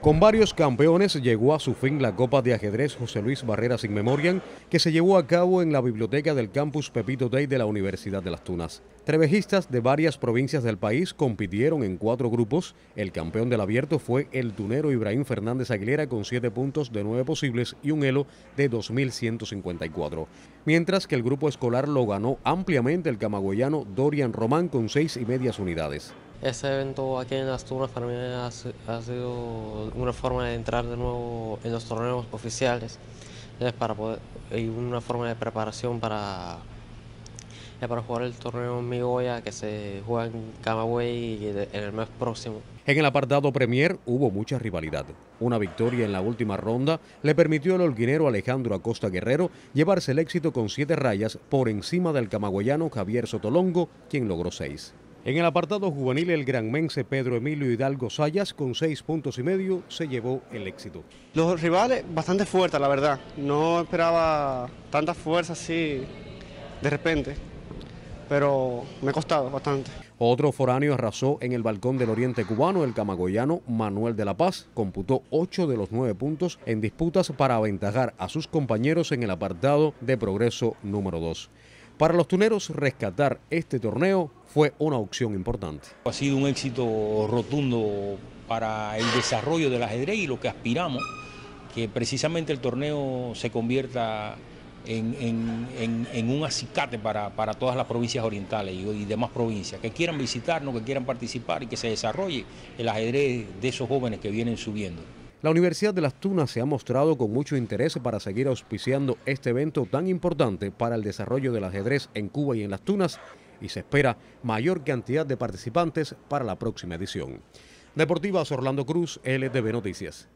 Con varios campeones llegó a su fin la Copa de Ajedrez José Luis Barreras In Memoriam, que se llevó a cabo en la biblioteca del campus Pepito Day de la Universidad de Las Tunas. Trevejistas de varias provincias del país compitieron en cuatro grupos. El campeón del abierto fue el tunero Ibrahim Fernández Aguilera con siete puntos de nueve posibles y un elo de 2.154. Mientras que el grupo escolar lo ganó ampliamente el camagüeyano Dorian Román con seis y medias unidades. Ese evento aquí en Las Tunas para mí ha, sido una forma de entrar de nuevo en los torneos oficiales para poder, y una forma de preparación para, para jugar el torneo Migoya que se juega en Camagüey en el mes próximo. En el apartado Premier hubo mucha rivalidad. Una victoria en la última ronda le permitió al holguinero Alejandro Acosta Guerrero llevarse el éxito con siete rayas por encima del camagüeyano Javier Sotolongo, quien logró seis. En el apartado juvenil, el granmense Pedro Emilio Hidalgo Sayas, con seis puntos y medio, se llevó el éxito. Los rivales bastante fuertes, la verdad. No esperaba tanta fuerza así de repente, pero me ha costado bastante. Otro foráneo arrasó en el balcón del oriente cubano, el camagoyano Manuel de la Paz, computó ocho de los nueve puntos en disputas para aventajar a sus compañeros en el apartado de progreso número dos. Para los tuneros, rescatar este torneo fue una opción importante. Ha sido un éxito rotundo para el desarrollo del ajedrez y lo que aspiramos, que precisamente el torneo se convierta en, un acicate para, todas las provincias orientales y, y, demás provincias, que quieran visitarnos, que quieran participar y que se desarrolle el ajedrez de esos jóvenes que vienen subiendo. La Universidad de Las Tunas se ha mostrado con mucho interés para seguir auspiciando este evento tan importante para el desarrollo del ajedrez en Cuba y en Las Tunas y se espera mayor cantidad de participantes para la próxima edición. Deportivas Orlando Cruz, LTV Noticias.